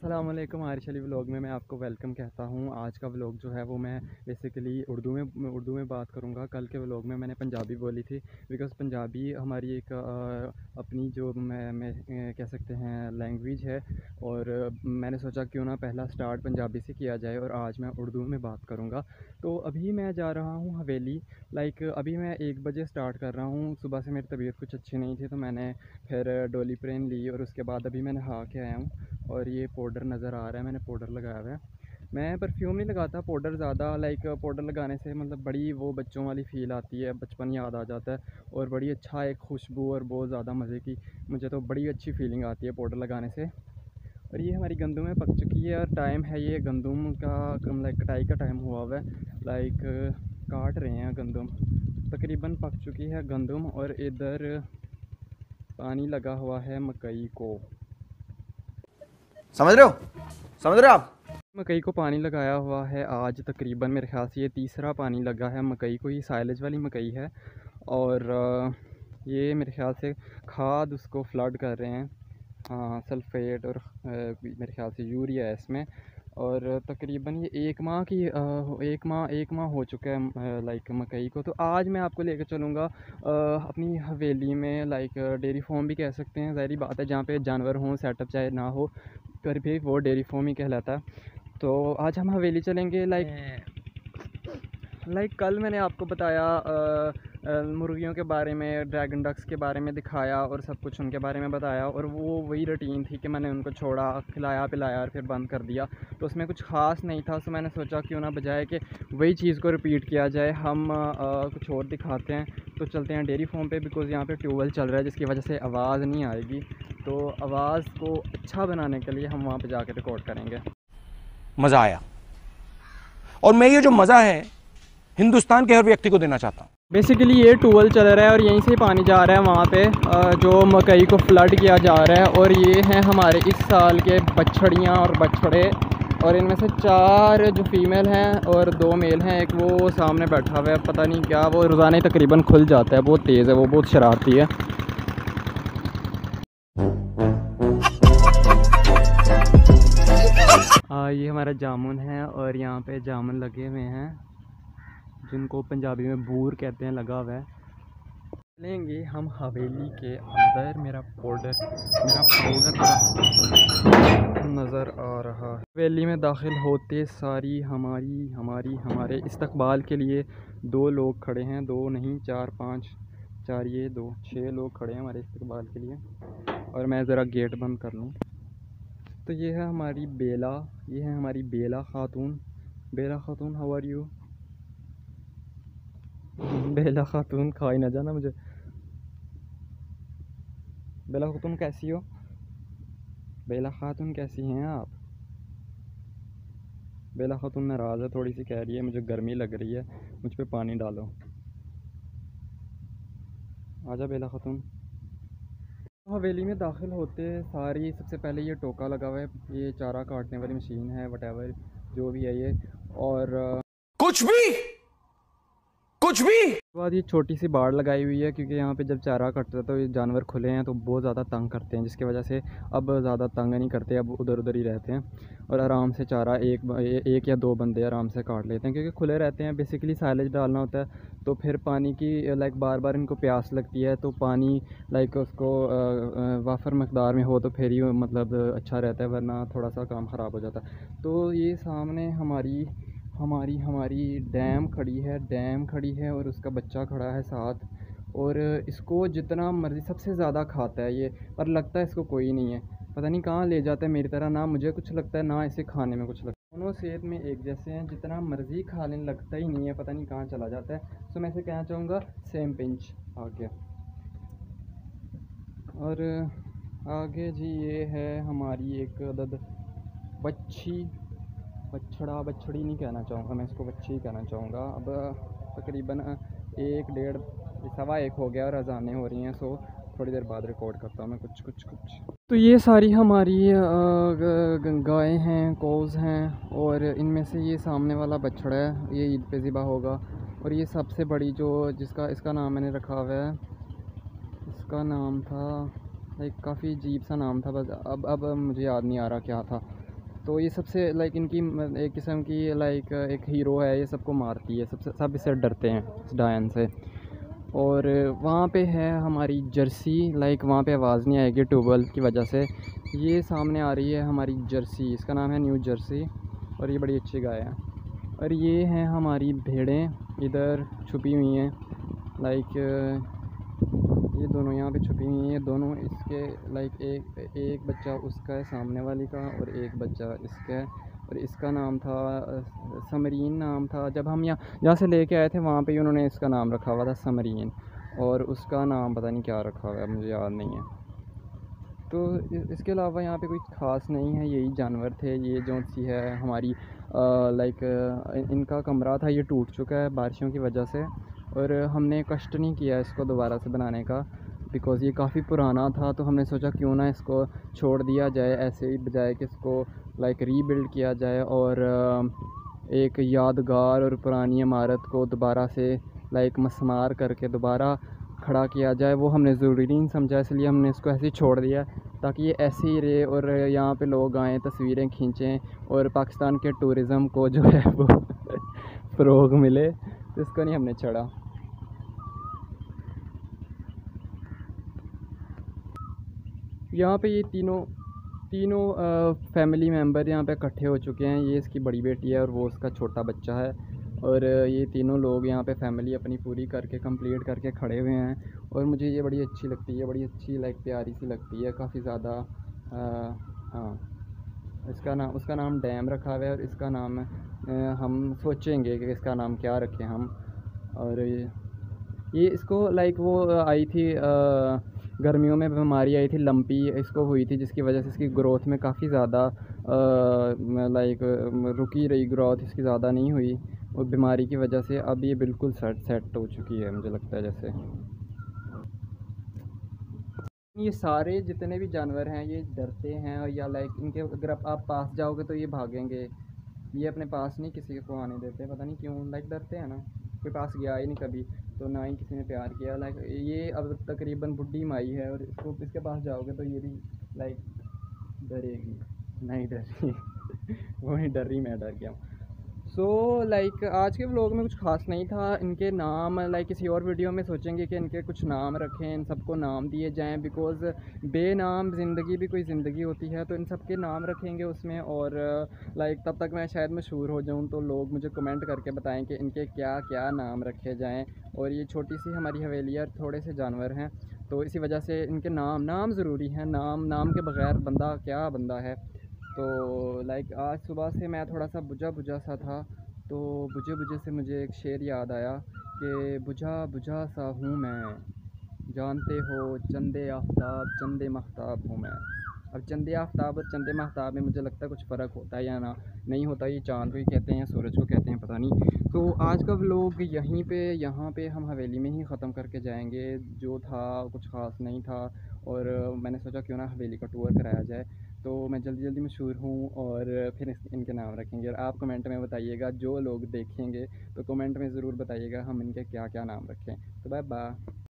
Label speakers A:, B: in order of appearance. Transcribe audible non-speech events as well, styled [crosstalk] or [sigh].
A: अल्लाम Aarish Ali vlog में मैं आपको वेलकम कहता हूँ। आज का व्लॉग जो है वो मैं बेसिकली उर्दू में उर्दू में बात करूँगा। कल के व्लॉग में मैंने पंजाबी बोली थी बिकॉज़ पंजाबी हमारी एक आ, अपनी जो मैं, मैं कह सकते हैं लैंग्वेज है और मैंने सोचा क्यों ना पहला स्टार्ट पंजाबी से किया जाए और आज मैं उर्दू में बात करूँगा। तो अभी मैं जा रहा हूँ हवेली। लाइक अभी मैं एक बजे स्टार्ट कर रहा हूँ। सुबह से मेरी तबीयत कुछ अच्छी नहीं थी तो मैंने फिर डोली प्रेन ली और उसके बाद अभी मैं नहा के आया हूँ। और ये पाउडर नज़र आ रहा है, मैंने पाउडर लगाया हुआ है। मैं परफ्यूम नहीं लगाता पाउडर ज़्यादा लाइक पाउडर लगाने से मतलब बड़ी वो बच्चों वाली फ़ील आती है, बचपन याद आ जाता है और बड़ी अच्छा एक खुशबू और बहुत ज़्यादा मज़े की, मुझे तो बड़ी अच्छी फीलिंग आती है पाउडर लगाने से। और ये हमारी गंदम में पक चुकी है और टाइम है ये गंदम का लाइक कटाई का टाइम हुआ हुआ है। लाइक काट रहे हैं गंदम तकरीबन पक चुकी है गंदम और इधर पानी लगा हुआ है मकई को।
B: समझ रहे हो? समझ रहे हो आप?
A: मकई को पानी लगाया हुआ है आज, तकरीबन मेरे ख्याल से ये तीसरा पानी लगा है मकई को, ये साइलेज वाली मकई है। और ये मेरे ख्याल से खाद उसको फ्लड कर रहे हैं। हाँ सल्फेट और मेरे ख्याल से यूरिया है इसमें। और तकरीबन ये एक माह की एक माह एक माह हो चुका है लाइक मकई को। तो आज मैं आपको लेकर चलूँगा अपनी हवेली में लाइक डेयरी फॉर्म भी कह सकते हैं। ज़ाहरी बात है जहाँ पे जानवर हों सेटअप चाहे ना हो पर भी वो डेयरी फॉर्म ही कहलाता। है तो आज हम हवेली चलेंगे लाइक लाइक कल मैंने आपको बताया मुर्गियों के बारे में ड्रैगन डक्स के बारे में दिखाया और सब कुछ उनके बारे में बताया और वो वही रूटीन थी कि मैंने उनको छोड़ा खिलाया पिलाया और फिर बंद कर दिया। तो उसमें कुछ ख़ास नहीं था तो मैंने सोचा क्यों ना बजाय कि वही चीज़ को रिपीट किया जाए। हम आ, कुछ और दिखाते हैं। तो चलते हैं डेयरी फॉर्म पे बिकॉज़ यहाँ पे ट्यूबवेल चल रहा है जिसकी वजह से आवाज़ नहीं आएगी। तो आवाज़ को अच्छा बनाने के लिए हम वहाँ पे जाके रिकॉर्ड करेंगे।
B: मज़ा आया। और मैं ये जो मज़ा है हिंदुस्तान के हर व्यक्ति को देना चाहता हूँ।
A: बेसिकली ये टूवल चल रहा है और यहीं से पानी जा रहा है वहाँ पे जो मकई को फ्लड किया जा रहा है। और ये हैं हमारे इस साल के बछड़ियाँ और बछड़े। और इनमें से चार जो फीमेल हैं और दो मेल हैं एक वो सामने बैठा हुआ है। पता नहीं क्या वो रोज़ाना तकरीबन खुल जाता है बहुत तेज़ है वो बहुत शरारती है। ये हमारा जामुन है और यहाँ पे जामुन लगे हुए हैं, जिनको पंजाबी में बूर कहते हैं, लगा हुआ है। लेंगे हम हवेली के अंदर। मेरा पाउडर मेरा पाउडर नज़र आ रहा है। हवेली में दाखिल होते सारी हमारी हमारी, हमारे इस्तकबाल के लिए दो लोग खड़े हैं। दो नहीं, चार, पाँच, चार, ये दो छः लोग खड़े हैं हमारे इस्तकबाल के लिए। और मैं ज़रा गेट बंद कर लूँ। तो ये है हमारी बेला, ये है हमारी बेला खातून। बेला खातून हाउ आर यू बेला खातून, खाई ना जाना मुझे। बेला खातून कैसी हो? बेला खातून कैसी हैं आप? बेला खातून नाराज़ है थोड़ी सी कह रही है, मुझे गर्मी लग रही है। मुझ पर पानी डालो। आजा बेला खातून। हवेली में दाखिल होते सारी, सबसे पहले ये टोका लगा हुआ है, ये चारा काटने वाली मशीन है वट जो भी है ये, और,
B: कुछ भी? कुछ भी।
A: बाद ये छोटी सी बाड़ लगाई हुई है, क्योंकि यहाँ पे जब चारा कटता है तो ये जानवर खुले हैं तो बहुत ज़्यादा तंग करते हैं, जिसकी वजह से अब ज़्यादा तंग नहीं करते, अब उधर उधर ही रहते हैं। और आराम से चारा एक एक या दो बंदे आराम से काट लेते हैं, क्योंकि खुले रहते हैं बेसिकली साइलेज डालना होता है तो फिर पानी की लाइक बार बार इनको प्यास लगती है तो पानी लाइक उसको वाफर मकदार में हो तो फिर ही मतलब अच्छा रहता है, वरना थोड़ा सा काम ख़राब हो जाता है। तो ये सामने हमारी हमारी हमारी डैम खड़ी है, डैम खड़ी है और उसका बच्चा खड़ा है साथ। और इसको जितना मर्ज़ी, सबसे ज़्यादा खाता है ये, पर लगता है इसको कोई नहीं है। पता नहीं कहाँ ले जाता है, मेरी तरह ना मुझे कुछ लगता है, ना इसे खाने में कुछ लगता है। दोनों सेहत में एक जैसे हैं, जितना मर्ज़ी खाने लगता ही नहीं है, पता नहीं कहाँ चला जाता है। सो मैं इसे कहना चाहूँगा सेम पिंच आ गया और आगे जी ये है हमारी एक अदद बच्ची। बछड़ा बछड़ी नहीं कहना चाहूँगा, मैं इसको बच्ची ही कहना चाहूँगा। अब, तकरीबन एक, डेढ़, सवा एक हो गया और अजानें हो रही हैं, सो थोड़ी देर बाद रिकॉर्ड करता हूँ मैं कुछ कुछ कुछ। तो ये सारी हमारी गायें हैं कोज़ हैं, और इनमें से ये सामने वाला बछड़ा है, ये ईद पे ज़िबा होगा। और ये सबसे बड़ी जो, जिसका, इसका नाम मैंने रखा हुआ है, इसका नाम था, एक काफ़ी अजीब सा नाम था, बस अब अब मुझे याद नहीं आ रहा क्या था। तो ये सबसे लाइक इनकी एक किस्म की लाइक एक हीरो है, ये सबको मारती है, सबसे, सब इससे डरते हैं इस डायन से। और वहाँ पे है हमारी जर्सी लाइक वहाँ पे आवाज़ नहीं आएगी ट्यूबवेल की वजह से। ये सामने आ रही है हमारी जर्सी इसका नाम है न्यू जर्सी और ये बड़ी अच्छी गाय है। और ये हैं हमारी भेड़ें, इधर छुपी हुई हैं लाइक दोनों यहाँ पे छुपी हुई हैं। दोनों इसके लाइक एक एक बच्चा उसका है सामने वाली का और एक बच्चा इसका। है और इसका नाम था समरीन नाम था। जब हम यहाँ यहाँ से लेके आए थे, वहाँ पे उन्होंने इसका नाम रखा हुआ था, समरीन। और उसका नाम पता नहीं क्या रखा हुआ है, मुझे याद नहीं है। तो इसके अलावा यहाँ पे कोई ख़ास नहीं है, यही जानवर थे। ये जो सी है, हमारी लाइक इनका कमरा था, ये टूट चुका है बारिशों की वजह से। और हमने कष्ट नहीं किया इसको दोबारा से बनाने का। बिकॉज़ ये काफ़ी पुराना था तो हमने सोचा क्यों ना इसको छोड़ दिया जाए, ऐसे ही बजाय कि इसको लाइक रीबिल्ड किया जाए और एक यादगार और पुरानी इमारत को दोबारा से लाइक मसमार करके दोबारा खड़ा किया जाए, वो हमने ज़रूरी नहीं समझा, इसलिए हमने इसको ऐसे ही छोड़ दिया, ताकि ये ऐसे ही रहे और यहाँ पे लोग आएँ, तस्वीरें खींचें और पाकिस्तान के टूरिज़म को जो है वो [laughs] फ़रोग मिले तो इसको नहीं हमने चढ़ा यहाँ पे ये तीनों तीनों फैमिली मेंबर यहाँ पे इकट्ठे हो चुके हैं। ये इसकी बड़ी बेटी है और वो उसका छोटा बच्चा है। और ये तीनों लोग यहाँ पे फैमिली अपनी पूरी करके कंप्लीट करके खड़े हुए हैं। और मुझे ये बड़ी अच्छी लगती है बड़ी अच्छी लाइक प्यारी सी लगती है। काफ़ी ज़्यादा हाँ। इसका नाम उसका नाम डैम रखा हुआ है और इसका नाम हम सोचेंगे कि इसका नाम क्या रखें हम। और ये इसको लाइक वो आई थी आ, गर्मियों में बीमारी आई थी, लंपी इसको हुई थी, जिसकी वजह से इसकी ग्रोथ में काफ़ी ज़्यादा लाइक रुकी रही ग्रोथ इसकी ज़्यादा नहीं हुई। और बीमारी की वजह से अब ये बिल्कुल सेट सेट हो चुकी है, मुझे लगता है जैसे। ये सारे जितने भी जानवर हैं, ये डरते हैं और या लाइक इनके, अगर आप पास जाओगे तो ये भागेंगे। ये अपने पास नहीं किसी को आने देते, पता नहीं क्यों लाइक डरते हैं ना। कोई पास गया ही नहीं कभी। तो ना ही किसी ने प्यार किया। लाइक ये अब तकरीबन बुढ़ी माई है और इसको इसके पास जाओगे तो ये भी लाइक डरेगी। नहीं डर रही [laughs] वो नहीं डर रही, मैं डर गया सो so, लाइक like, आज के व्लॉग में कुछ खास नहीं था। इनके नाम लाइक like, किसी और वीडियो में सोचेंगे कि इनके कुछ नाम रखें इन सबको नाम दिए जाएँ बिकॉज़ बेनाम ज़िंदगी भी कोई ज़िंदगी होती है तो इन सब के नाम रखेंगे उसमें और लाइक like, तब तक मैं शायद मशहूर हो जाऊँ तो लोग मुझे कमेंट करके बताएँ कि इनके क्या क्या नाम रखे जाएँ। और ये छोटी सी हमारी हवेली है थोड़े से जानवर हैं तो इसी वजह से इनके नाम नाम ज़रूरी हैं। नाम नाम के बग़ैर बंदा क्या बंदा है? तो लाइक आज सुबह से मैं थोड़ा सा बुझा बुझा सा था तो बुझे बुझे से मुझे एक शेर याद आया कि बुझा बुझा सा हूँ मैं। जानते हो, चंदे आफ्ताब, चंदे महताब हूँ मैं। अब चंदे आफ्ताब और चंदे महताब में मुझे लगता है कुछ फ़र्क होता है या ना। नहीं होता, ये चाँद को ही कहते हैं सूरज को कहते हैं, पता नहीं। तो आज का लोग यहीं पे, यहाँ पे हम हवेली में ही ख़त्म करके जाएँगे, जो था, कुछ ख़ास नहीं था। और मैंने सोचा क्यों ना हवेली का टूर कराया जाए। तो मैं जल्दी जल्दी मशहूर हूँ और फिर इनके नाम रखेंगे। और आप कमेंट में बताइएगा जो लोग देखेंगे तो कमेंट में ज़रूर बताइएगा हम इनके क्या क्या नाम रखें। तो बाय बाय